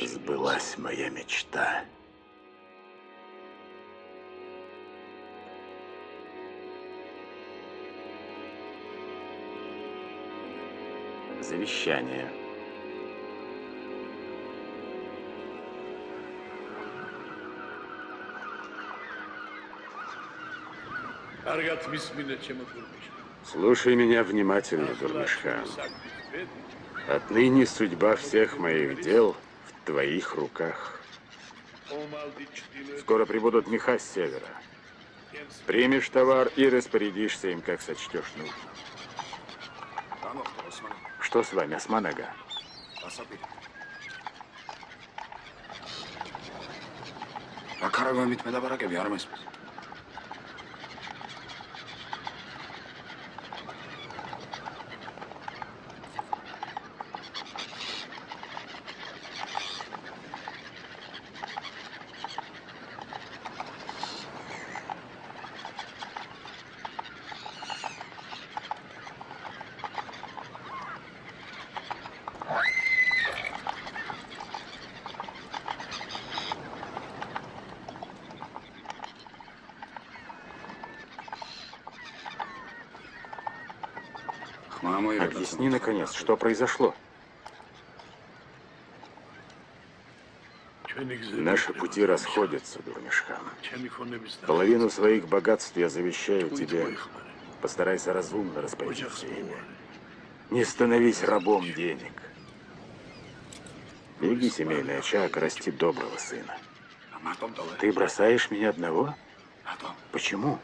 Сбылась моя мечта. Завещание. Слушай меня внимательно, Дурмишхан. Отныне судьба всех моих дел в твоих руках. Скоро прибудут меха с севера. Примешь товар и распорядишься им, как сочтешь нужно. Что с вами, Османага? Акарагамит медабараге биармес. Объясни, наконец, что произошло. Наши пути расходятся, Дурнишхан. Половину своих богатств я завещаю тебе. Постарайся разумно распорядиться ими. Не становись рабом денег. Береги семейный очаг, расти доброго сына. Ты бросаешь меня одного? А Почему?